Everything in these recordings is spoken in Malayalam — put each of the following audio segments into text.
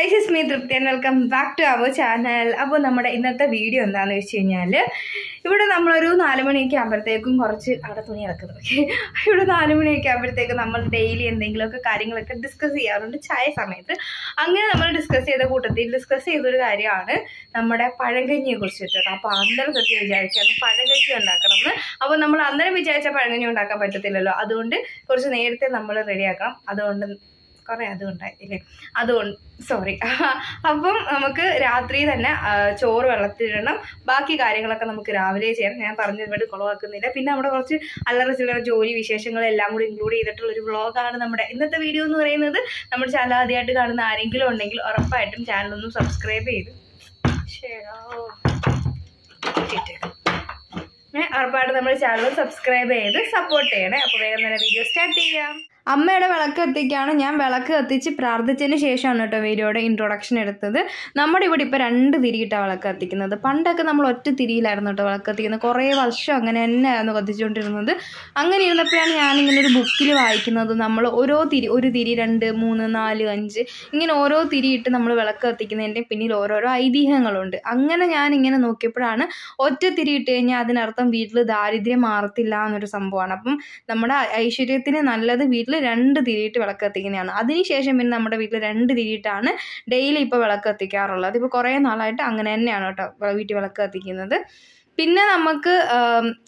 Guys is me Tripti and welcome back to our channel അപ്പോൾ നമ്മുടെ ഇന്നത്തെ വീഡിയോ എന്താണെന്ന് വെച്ച് കഴിഞ്ഞാൽ ഇവിടെ നമ്മളൊരു നാല് മണിയൊക്കെ ആകുമ്പോഴത്തേക്കും കുറച്ച് അവിടെ തുണി ഇറക്കുന്നത് ഇവിടെ നാല് മണിയൊക്കെ ആകുമ്പോഴത്തേക്കും നമ്മൾ ഡെയിലി എന്തെങ്കിലുമൊക്കെ കാര്യങ്ങളൊക്കെ ഡിസ്കസ് ചെയ്യാറുണ്ട്. ചായ സമയത്ത് അങ്ങനെ നമ്മൾ ഡിസ്കസ് ചെയ്ത കൂട്ടത്തിൽ ഡിസ്കസ് ചെയ്തൊരു കാര്യമാണ് നമ്മുടെ പഴങ്കഞ്ഞിയെ കുറിച്ചിട്ട്. കേട്ടോ അപ്പോൾ അന്നേരം തൊട്ട് വിചാരിക്കാണ് പഴങ്കഞ്ഞി ഉണ്ടാക്കണം അപ്പോൾ നമ്മൾ അന്നേരം വിചാരിച്ച പഴങ്കഞ്ഞി ഉണ്ടാക്കാൻ പറ്റത്തില്ലല്ലോ. അതുകൊണ്ട് കുറച്ച് നേരത്തെ നമ്മൾ റെഡിയാക്കണം അതുകൊണ്ട് കുറേ അതുകൊണ്ടായില്ലേ അതുകൊണ്ട് സോറി അപ്പം നമുക്ക് രാത്രി തന്നെ ചോറ് വെള്ളത്തിലിടണം. ബാക്കി കാര്യങ്ങളൊക്കെ നമുക്ക് രാവിലെ ചെയ്യാം. ഞാൻ പറഞ്ഞത് ഇവിടെ കുളവാക്കുന്നില്ല. പിന്നെ നമ്മുടെ കുറച്ച് അല്ലറ ചില്ലറ ജോലി വിശേഷങ്ങളെല്ലാം കൂടി ഇൻക്ലൂഡ് ചെയ്തിട്ടുള്ള ഒരു വ്ളോഗാണ് നമ്മുടെ ഇന്നത്തെ വീഡിയോ എന്ന് പറയുന്നത്. നമ്മുടെ ചാനൽ ആദ്യമായിട്ട് കാണുന്ന ആരെങ്കിലും ഉണ്ടെങ്കിൽ ഉറപ്പായിട്ടും ചാനലൊന്നും സബ്സ്ക്രൈബ് ചെയ്ത് ശരിയോ ഉറപ്പായിട്ടും നമ്മുടെ ചാനൽ സബ്സ്ക്രൈബ് ചെയ്ത് സപ്പോർട്ട് ചെയ്യണേ. അപ്പോൾ വേഗം തന്നെ വീഡിയോ സ്റ്റാർട്ട് ചെയ്യാം. അമ്മയുടെ വിളക്ക് കത്തിക്കാണ്. ഞാൻ വിളക്ക് കത്തിച്ച് പ്രാർത്ഥിച്ചതിന് ശേഷമാണ് കേട്ടോ വീഡിയോയുടെ ഇൻട്രൊഡക്ഷൻ എടുത്തത്. നമ്മുടെ ഇവിടെ ഇപ്പോൾ രണ്ട് തിരിയിട്ടാണ് വിളക്ക് കത്തിക്കുന്നത്. പണ്ടൊക്കെ നമ്മൾ ഒറ്റ തിരിയിലായിരുന്നു കേട്ടോ വിളക്ക് കത്തിക്കുന്നത്. കുറേ വർഷം അങ്ങനെ തന്നെയായിരുന്നു കത്തിച്ചുകൊണ്ടിരുന്നത്. അങ്ങനെ ഇരുന്നപ്പോഴാണ് ഞാനിങ്ങനെ ഒരു ബുക്കിൽ വായിക്കുന്നത്. നമ്മൾ ഓരോ തിരി ഒരു തിരി രണ്ട് മൂന്ന് നാല് അഞ്ച് ഇങ്ങനെ ഓരോ തിരിയിട്ട് നമ്മൾ വിളക്ക് കത്തിക്കുന്നതിന്റെ പിന്നിൽ ഓരോരോ ഐതിഹ്യങ്ങളുണ്ട്. അങ്ങനെ ഞാനിങ്ങനെ നോക്കിയപ്പോഴാണ് ഒറ്റ തിരിയിട്ട് കഴിഞ്ഞാൽ അതിനർത്ഥം വീട്ടിൽ ദാരിദ്ര്യം മാറത്തില്ല എന്നൊരു സംഭവമാണ്. അപ്പം നമ്മുടെ ഐശ്വര്യത്തിന് നല്ലത് വീട്ടിൽ രണ്ട് തിരിയിട്ട് വിളക്ക് കത്തിക്കുന്നതാണ് അതിനുശേഷം പിന്നെ നമ്മുടെ വീട്ടിൽ രണ്ട് തിരിയിട്ടാണ് ഡെയിലി ഇപ്പോൾ വിളക്ക് കത്തിക്കാറുള്ളത് ഇപ്പോൾ കുറേ നാളായിട്ട് അങ്ങനെ തന്നെയാണ് കേട്ടോ വീട്ടിൽ വിളക്ക് കത്തിക്കുന്നത് പിന്നെ നമുക്ക്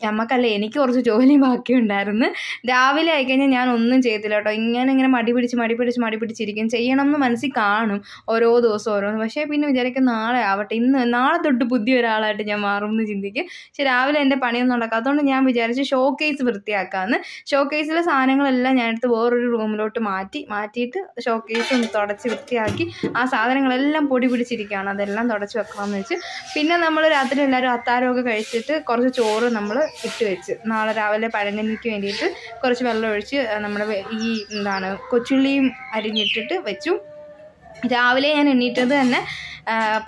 നമുക്കല്ല എനിക്ക് കുറച്ച് ജോലി ബാക്കിയുണ്ടായിരുന്നു രാവിലെ ആയിക്കഴിഞ്ഞാൽ ഞാൻ ഒന്നും ചെയ്യത്തില്ല കേട്ടോ. ഇങ്ങനെ ഇങ്ങനെ മടി പിടിച്ച് മടി പിടിച്ച് മടി പിടിച്ചിരിക്കും. ചെയ്യണം എന്ന് മനസ്സിൽ കാണും ഓരോ ദിവസം ഓരോന്ന്. പക്ഷേ പിന്നെ വിചാരിക്കും നാളെ ആവട്ടെ. ഇന്ന് നാളെ തൊട്ട് പുതിയ ഒരാളായിട്ട് ഞാൻ മാറും എന്ന് ചിന്തിക്കും. പക്ഷെ രാവിലെ എന്റെ പണിയൊന്നും നടക്കാത്തതുകൊണ്ട് ഞാൻ വിചാരിച്ച് ഷോ കേസ് വൃത്തിയാക്കാമെന്ന് ഷോ കേസിലെ സാധനങ്ങളെല്ലാം ഞാൻ എടുത്ത് വേറൊരു റൂമിലോട്ട് മാറ്റി മാറ്റിയിട്ട് ഷോ കേസ് ഒന്ന് തുടച്ച് വൃത്തിയാക്കി ആ സാധനങ്ങളെല്ലാം പൊടി പിടിച്ചിരിക്കുകയാണ്. അതെല്ലാം തുടച്ച് വെക്കാമെന്ന് വെച്ച്. പിന്നെ നമ്മൾ രാത്രി എല്ലാവരും അത്താരമൊക്കെ കഴിച്ചിട്ട് കുറച്ച് ചോറ് നമ്മൾ ഇട്ട് വെച്ച്. നാളെ രാവിലെ പഴങ്കഞ്ഞിക്ക് വേണ്ടിയിട്ട് കുറച്ച് വെള്ളം ഒഴിച്ച് നമ്മൾ ഈ എന്താണ് കൊച്ചുള്ളിയും അരിഞ്ഞിട്ടിട്ട് വെച്ചു. രാവിലെ ഞാൻ എണ്ണീറ്റത് തന്നെ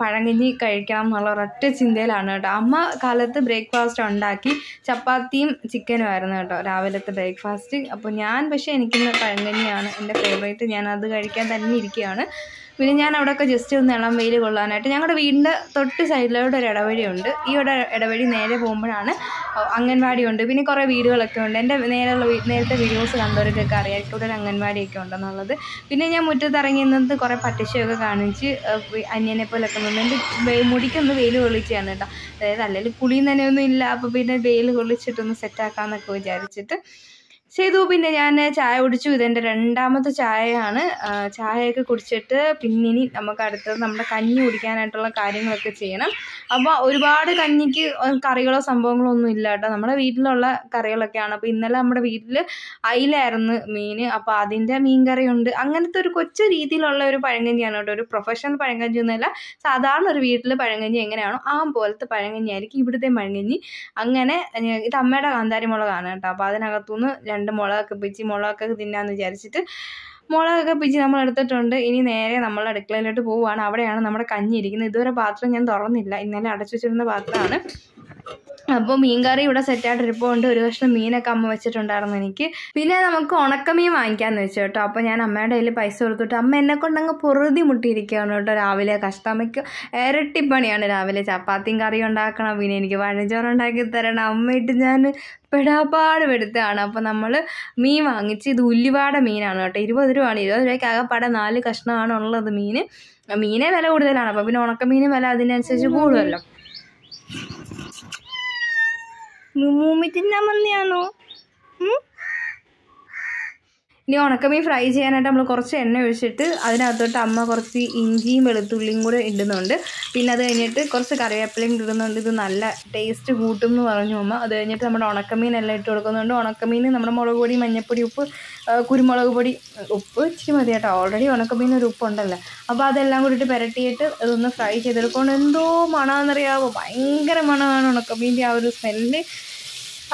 പഴങ്കഞ്ഞി കഴിക്കണം എന്നുള്ള ഒരൊറ്റ ചിന്തയിലാണ് കേട്ടോ. അമ്മ കാലത്ത് ബ്രേക്ക്ഫാസ്റ്റ് ഉണ്ടാക്കി ചപ്പാത്തിയും ചിക്കനും ആയിരുന്നു കേട്ടോ രാവിലത്തെ ബ്രേക്ക്ഫാസ്റ്റ്. അപ്പോൾ ഞാൻ പക്ഷേ എനിക്കിന്ന് പഴങ്കഞ്ഞിയാണ് എന്റെ ഫേവറേറ്റ്. ഞാൻ അത് കഴിക്കാൻ തന്നെ ഇരിക്കുകയാണ്. പിന്നെ ഞാൻ അവിടെയൊക്കെ ജസ്റ്റ് ഒന്ന് ഇളം വെയിൽ കൊള്ളാനായിട്ട് ഞങ്ങളുടെ വീടിന്റെ തൊട്ട് സൈഡിലോട്ട് ഒരു ഇടവഴിയുണ്ട്. ഈ ഒരു ഇടവഴി നേരെ പോകുമ്പോഴാണ് അംഗൻവാടിയുണ്ട്. പിന്നെ കുറേ വീടുകളൊക്കെ ഉണ്ട്. എന്റെ നേരെയുള്ള നേരത്തെ വീഡിയോസ് കണ്ടവർക്കൊക്കെ അറിയാം ഇവിടെ ഒരു അംഗൻവാടിയൊക്കെ ഉണ്ടെന്നുള്ളത്. പിന്നെ ഞാൻ മുറ്റത്ത് ഇറങ്ങി നിന്നത് കുറേ പട്ടിശയൊക്കെ കാണിച്ച് അന്യനെ പോലൊക്കെ നിന്ന് എന്റെ മുടിക്കൊന്ന് വെയിൽ കൊള്ളിച്ചാണ് കേട്ടോ. അതായത് അല്ലെങ്കിൽ കുളിയും തന്നെ ഒന്നും ഇല്ല. അപ്പോൾ പിന്നെ വെയിൽ കൊള്ളിച്ചിട്ടൊന്ന് സെറ്റാക്കാമെന്നൊക്കെ വിചാരിച്ചിട്ട് ചെയ്തു. പിന്നെ ഞാൻ ചായ കുടിച്ചു. ഇതെന്റെ രണ്ടാമത്തെ ചായയാണ്. ചായയൊക്കെ കുടിച്ചിട്ട് പിന്നിനി നമുക്ക് അടുത്തത് നമ്മുടെ കഞ്ഞി കുടിക്കാനായിട്ടുള്ള കാര്യങ്ങളൊക്കെ ചെയ്യണം. അപ്പോൾ ഒരുപാട് കഞ്ഞിക്ക് കറികളോ സംഭവങ്ങളോ ഒന്നും ഇല്ല കേട്ടോ. നമ്മുടെ വീട്ടിലുള്ള കറികളൊക്കെയാണ്. അപ്പോൾ ഇന്നലെ നമ്മുടെ വീട്ടിൽ അയിലായിരുന്നു മീൻ അപ്പോൾ അതിന്റെ മീൻ കറിയുണ്ട് അങ്ങനത്തെ ഒരു കൊച്ചു രീതിയിലുള്ള ഒരു പഴങ്കഞ്ഞിയാണ് കേട്ടോ. ഒരു പ്രൊഫഷണൽ പഴങ്കഞ്ഞി ഒന്നുമല്ല. സാധാരണ ഒരു വീട്ടിൽ പഴങ്കഞ്ഞി എങ്ങനെയാണോ ആ പോലത്തെ പഴങ്കഞ്ഞി ആയിരിക്കും ഇവിടുത്തെ പഴങ്കഞ്ഞി. അങ്ങനെ ഇത് അമ്മയുടെ കാന്താരി മുളകാണ് കേട്ടോ. അപ്പോൾ അതിനകത്തുനിന്ന് രണ്ട് മുളകൊക്കെ പിച്ച് മുളകൊക്കെ തിന്നാന്ന് വിചാരിച്ചിട്ട് മുളകൊക്കെ പിച്ച് നമ്മൾ എടുത്തിട്ടുണ്ട്. ഇനി നേരെ നമ്മൾ അടുക്കളയിലോട്ട് പോവുകയാണ്. അവിടെയാണ് നമ്മുടെ കഞ്ഞി ഇരിക്കുന്നത്. ഇതുവരെ പാത്രം ഞാൻ തുറന്നില്ല. ഇന്നലെ അടച്ചു വെച്ചിരുന്ന പാത്രമാണ്. അപ്പോൾ മീൻകറി ഇവിടെ സെറ്റായിട്ട് ഇരിപ്പുണ്ട്. ഒരു കഷ്ണം മീനൊക്കെ അമ്മ വെച്ചിട്ടുണ്ടായിരുന്നു എനിക്ക്. പിന്നെ നമുക്ക് ഉണക്കമീൻ വാങ്ങിക്കാമെന്ന് വെച്ചു കേട്ടോ. അപ്പോൾ ഞാൻ അമ്മയുടെ കയ്യിൽ പൈസ കൊടുത്തിട്ട് അമ്മ എന്നെ കൊണ്ടങ്ങ് പൊറുതി മുട്ടിയിരിക്കുകയാണ് കേട്ടോ രാവിലെ. കഷ്ടമ്മയ്ക്ക് ഇരട്ടിപ്പണിയാണ് രാവിലെ. ചപ്പാത്തിയും കറി ഉണ്ടാക്കണം. പിന്നെ എനിക്ക് പഴഞ്ചോറ് ഉണ്ടാക്കി തരണം. അമ്മയിട്ട് ഞാൻ പെടാപ്പാട് പെടുത്തുകയാണ്. അപ്പോൾ നമ്മൾ മീൻ വാങ്ങിച്ച് ഇത് ഉല്ലിവാട മീനാണ് കേട്ടോ. ഇരുപത് രൂപയാണ്. ഇരുപത് രൂപയ്ക്ക് ആകെപ്പാടെ നാല് കഷ്ണമാണ് ഉള്ളത് മീൻ മീനേ വില കൂടുതലാണ്. അപ്പോൾ പിന്നെ ഉണക്കമീനും വില അതിനനുസരിച്ച് കൂടുമല്ലോ もう揉めて生のやの。ഇനി ഉണക്കമീൻ ഫ്രൈ ചെയ്യാനായിട്ട് നമ്മൾ കുറച്ച് എണ്ണ ഒഴിച്ചിട്ട് അതിനകത്തോട്ട് അമ്മ കുറച്ച് ഇഞ്ചിയും വെളുത്തുള്ളിയും കൂടെ ഇടുന്നുണ്ട്. പിന്നെ അത് കഴിഞ്ഞിട്ട് കുറച്ച് കറിവേപ്പിലയും ഇടുന്നുണ്ട്. ഇത് നല്ല ടേസ്റ്റ് കൂട്ടും എന്ന് പറഞ്ഞു അമ്മ അത് കഴിഞ്ഞിട്ട് നമ്മുടെ ഉണക്കമീൻ എല്ലാം ഇട്ട് കൊടുക്കുന്നുണ്ട്. ഉണക്കമീൻ നമ്മുടെ മുളക് പൊടി മഞ്ഞൾപ്പൊടി ഉപ്പ് കുരുമുളക് പൊടി ഉപ്പ് ഇച്ചിരി മതി കേട്ടോ. ഓൾറെഡി ഉണക്കമീൻ ഒരു ഉപ്പുണ്ടല്ലോ. അപ്പോൾ അതെല്ലാം കൂടിയിട്ട് പുരട്ടിയിട്ട് അതൊന്ന് ഫ്രൈ ചെയ്തെടുക്കൊണ്ട് എന്തോ മണമെന്നറിയാവോ ഭയങ്കര മണമാണ് ഉണക്കമീന്റെ ആ ഒരു സ്മെല്ല്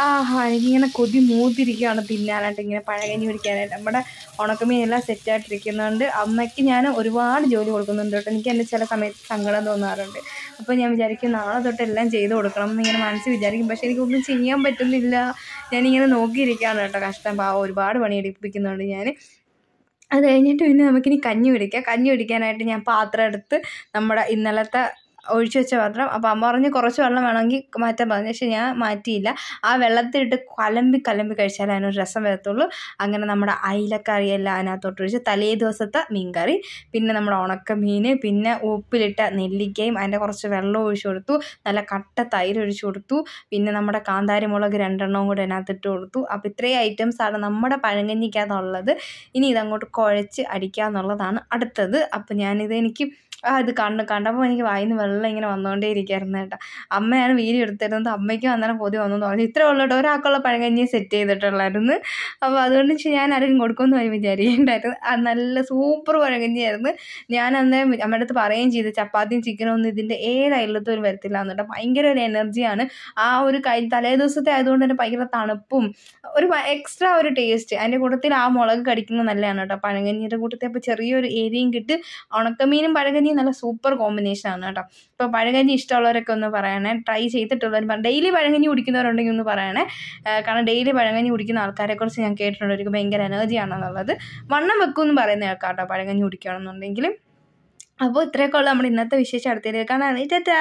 ആഹാ എനിക്കിങ്ങനെ കൊതി മൂത്തിരിക്കുകയാണ് തിന്നാനായിട്ട് ഇങ്ങനെ പഴകഞ്ഞി പിടിക്കാനായിട്ട് നമ്മുടെ ഉണക്കമീൻ എല്ലാം സെറ്റായിട്ടിരിക്കുന്നുണ്ട് അമ്മയ്ക്ക് ഞാൻ ഒരുപാട് ജോലി കൊടുക്കുന്നുണ്ട് കേട്ടോ. എനിക്ക് എന്റെ ചില സമയത്ത് സങ്കടം തോന്നാറുണ്ട്. അപ്പോൾ ഞാൻ വിചാരിക്കും നാളെ തൊട്ട് എല്ലാം ചെയ്ത് കൊടുക്കണം എന്നിങ്ങനെ മനസ്സിൽ വിചാരിക്കും. പക്ഷേ എനിക്കൊന്നും ചെയ്യാൻ പറ്റുന്നില്ല. ഞാനിങ്ങനെ നോക്കിയിരിക്കുകയാണ് കേട്ടോ. കഷ്ടം. പാവം ഒരുപാട് പണിയെടുപ്പിക്കുന്നുണ്ട് ഞാൻ. അത് കഴിഞ്ഞിട്ട് പിന്നെ നമുക്കിനി കഞ്ഞി പിടിക്കാം കഞ്ഞി പിടിക്കാനായിട്ട് ഞാൻ പാത്രം എടുത്ത് നമ്മുടെ ഇന്നലത്തെ ഒഴിച്ചു വെച്ച പാത്രം അപ്പോൾ അമ്മ പറഞ്ഞ് കുറച്ച് വെള്ളം വേണമെങ്കിൽ മാറ്റാൻ പറഞ്ഞു. പക്ഷേ ഞാൻ മാറ്റിയില്ല. ആ വെള്ളത്തിലിട്ട് കലമ്പി കലമ്പി കഴിച്ചാലേ അതിനൊരു രസം വരത്തുള്ളൂ. അങ്ങനെ നമ്മുടെ അയിലക്കറിയെല്ലാം അതിനകത്തോട്ട് ഒഴിച്ച് തലേ ദിവസത്തെ മീൻകറി പിന്നെ നമ്മുടെ ഉണക്ക മീൻ പിന്നെ ഉപ്പിലിട്ട നെല്ലിക്കയും അതിന്റെ കുറച്ച് വെള്ളം ഒഴിച്ചു കൊടുത്തു. നല്ല കട്ട തൈര് ഒഴിച്ചു കൊടുത്തു. പിന്നെ നമ്മുടെ കാന്താരി മുളക് രണ്ടെണ്ണവും കൂടെ അതിനകത്തിട്ട് കൊടുത്തു. അപ്പോൾ ഇത്രയും ഐറ്റംസാണ് നമ്മുടെ പഴങ്കഞ്ഞിക്കകത്തുള്ളത്. ഇനി ഇതങ്ങോട്ട് കുഴച്ച് അടിക്കുക എന്നുള്ളതാണ് അടുത്തത്. അപ്പോൾ ഞാനിത് എനിക്ക് ആ ഇത് കണ്ടു കണ്ടപ്പോൾ എനിക്ക് വായിന്ന് വെള്ളം ഇങ്ങനെ വന്നുകൊണ്ടേ ഇരിക്കുകയായിരുന്നു കേട്ടോ. അമ്മയാണ് വീഡിയോ എടുത്തിരുന്നത്. അമ്മയ്ക്ക് അന്നേരം പൊതി വന്നു പറഞ്ഞു. ഇത്രേ ഉള്ളൂ കേട്ടോ. ഒരാൾക്കുള്ള പഴങ്കഞ്ഞി സെറ്റ് ചെയ്തിട്ടുള്ളായിരുന്നു. അപ്പോൾ അതുകൊണ്ട് ഞാൻ ആരെങ്കിലും കൊടുക്കുമെന്ന് പറയും വിചാരിക്കേണ്ടായിരുന്നു. അത് നല്ല സൂപ്പർ പഴങ്കഞ്ഞിയായിരുന്നു. ഞാൻ അന്നേരം അമ്മയുടെ അടുത്ത് പറയുകയും ചെയ്തു. ചപ്പാത്തിയും ചിക്കനും ഒന്നും ഇതിന്റെ ഏതായാലും ഒരു വരത്തില്ല എന്നിട്ട് ഭയങ്കര ഒരു എനർജിയാണ് ആ ഒരു കൈ തലേ ദിവസത്തെ ആയതുകൊണ്ട് തന്നെ ഭയങ്കര തണുപ്പും ഒരു എക്സ്ട്രാ ഒരു ടേസ്റ്റ് അതിന്റെ കൂട്ടത്തിൽ ആ മുളക് കടിക്കുന്നത് നല്ലതാണ് കേട്ടോ. പഴങ്കഞ്ഞിയുടെ കൂട്ടത്തിൽ അപ്പോൾ ചെറിയൊരു എരിയും കിട്ടി. ഉണക്കമീനും പഴങ്കഞ്ഞിയും നല്ല സൂപ്പർ കോമ്പിനേഷനാണ് കേട്ടോ. ഇപ്പോൾ പഴങ്കഞ്ഞി ഇഷ്ടമുള്ളവരൊക്കെ ഒന്ന് പറയണേ. ട്രൈ ചെയ്തിട്ടുള്ളവർ ഡെയിലി പഴങ്കഞ്ഞി കുടിക്കുന്നവരുണ്ടെങ്കിൽ ഒന്ന് പറയണേ. കാരണം ഡെയിലി പഴങ്കഞ്ഞി കുടിക്കുന്ന ആൾക്കാരെക്കുറിച്ച് ഞാൻ കേട്ടിട്ടുണ്ട്. അവർക്ക് ഭയങ്കര എനർജിയാണെന്നുള്ളത് വണ്ണം വെക്കുമെന്ന് പറയുന്ന കേൾക്കാം കേട്ടോ പഴങ്കഞ്ഞി കുടിക്കുകയാണെന്നുണ്ടെങ്കിൽ. അപ്പോൾ ഇത്രയൊക്കെ ഉള്ളു. നമ്മുടെ ഇന്നത്തെ വിശേഷം അടുത്തേക്ക് കാണാൻ ടാറ്റാ